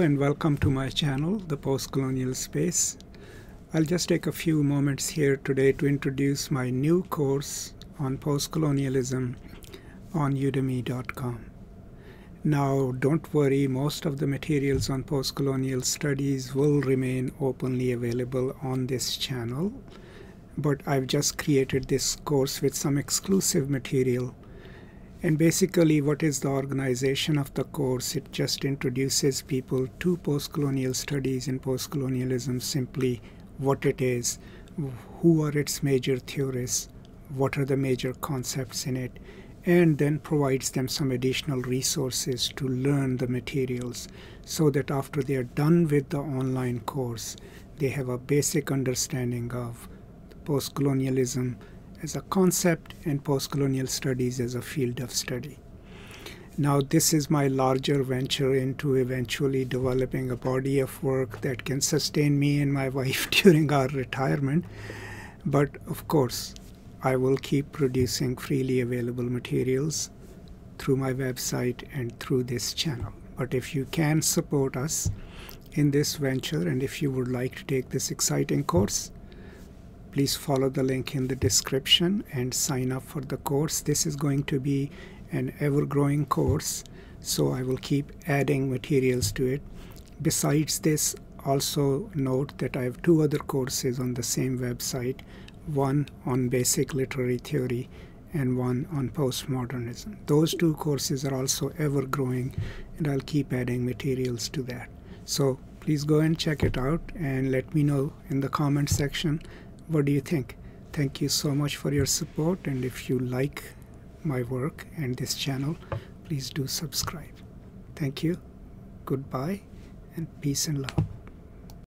and welcome to my channel, The Postcolonial Space. I'll just take a few moments here today to introduce my new course on postcolonialism on udemy.com. Now, don't worry, most of the materials on postcolonial studies will remain openly available on this channel, but I've just created this course with some exclusive material and basically, what is the organization of the course? It just introduces people to postcolonial studies and postcolonialism simply what it is, who are its major theorists, what are the major concepts in it, and then provides them some additional resources to learn the materials so that after they are done with the online course, they have a basic understanding of postcolonialism as a concept and postcolonial studies as a field of study. Now, this is my larger venture into eventually developing a body of work that can sustain me and my wife during our retirement. But of course, I will keep producing freely available materials through my website and through this channel. But if you can support us in this venture and if you would like to take this exciting course, please follow the link in the description and sign up for the course. This is going to be an ever-growing course, so I will keep adding materials to it. Besides this, also note that I have two other courses on the same website, one on basic literary theory and one on postmodernism. Those two courses are also ever growing and I'll keep adding materials to that. So please go and check it out and let me know in the comment section what do you think? Thank you so much for your support and if you like my work and this channel, please do subscribe. Thank you, goodbye, and peace and love.